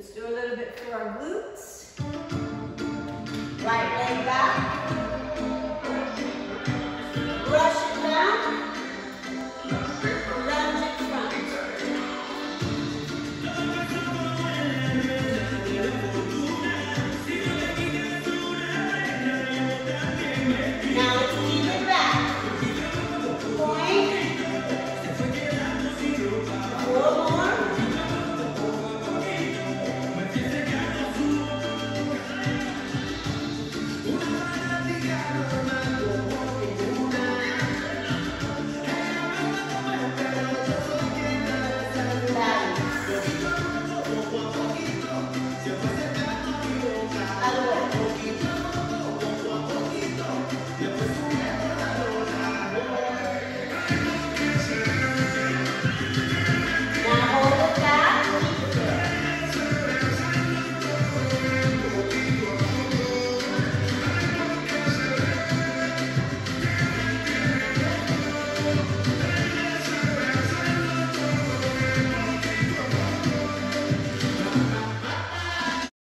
Let's do a little bit for our glutes. Right leg back.